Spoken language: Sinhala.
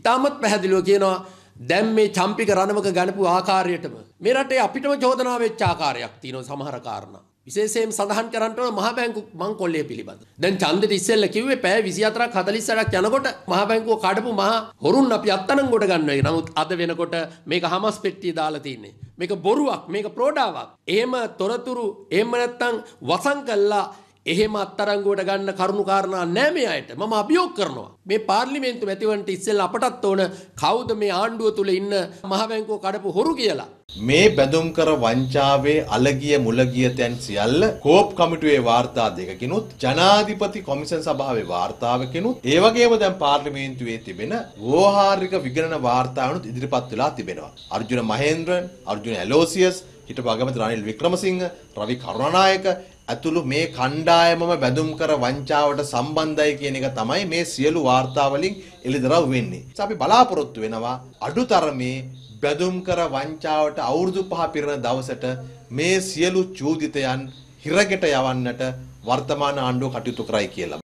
ඉතාමත් පැහැදිලිව කියනවා දැන් මේ චම්පික රණවක ගණපු ආකාරයටම මේ රටේ අපිටම චෝදනා වෙච්ච ආකාරයක් තියෙනවා සමහර කාරණා. විශේෂයෙන් සඳහන් කරන්නට ඕන මහ බැංකු මංකොල්ලය පිළිබඳ. දැන් ඡන්දෙට ඉස්සෙල්ල කිව්වේ පැය 24ක් 48ක් යනකොට මහ බැංකුව කඩපු මහ හොරුන් අපි අත්අඩංගුවට ගන්නවා. නමුත් අද වෙනකොට මේක හමස් පෙට්ටිය දාලා තින්නේ. මේක බොරුවක්, මේක ප්‍රෝඩාවක්. එහෙම තොරතුරු එහෙම නැත්තම් වසන් කළා එහෙම අත්තරංගුවට ගන්න කරුණු කාරණා නෑ මේ අයට. මම අභියෝග කරනවා. මේ පාර්ලිමේන්තු මැතිවරණට ඉස්සෙල්ලා අපටත් ඕන කවුද මේ ආණ්ඩුව තුල ඉන්න මහ බැංකුව කඩපු හොරු කියලා. මේ බැඳුම් කර වංචාවේ අලගිය මුලගිය තැන් සියල්ල කෝප් කමිටුවේ වාර්තා දෙකකිනුත් ජනාධිපති කොමිෂන් සභාවේ වාර්තාවකිනුත් ඒ වගේම දැන් පාර්ලිමේන්තුවේ තිබෙන ව්‍යවහාරික විගණන වාර්තාවනුත් ඉදිරිපත් වෙලා තිබෙනවා. අර්ජුන මහේන්ද්‍රන්, අර්ජුන ඇලෝසියස්, හිටපු අගමැති රනිල් වික්‍රමසිංහ, රවි කරුණානායක ඇතුළු මේ කණ්ඩායමම බැඳුම් කර වංචාවට සම්බන්ධයි කියන එක තමයි මේ සියලු වාර්තාවලින් එළිදරව් වෙන්නේ. අපි බලාපොරොත්තු වෙනවා අඩුතරමේ බැදුම් කර වංචාවට අවුරුදු පහ පිරෙන දවසට මේ සියලු චූදිතයන් හිරගෙට යවන්නට වර්තමාන ආණ්ඩුව කටයුතු කරයි කියලා.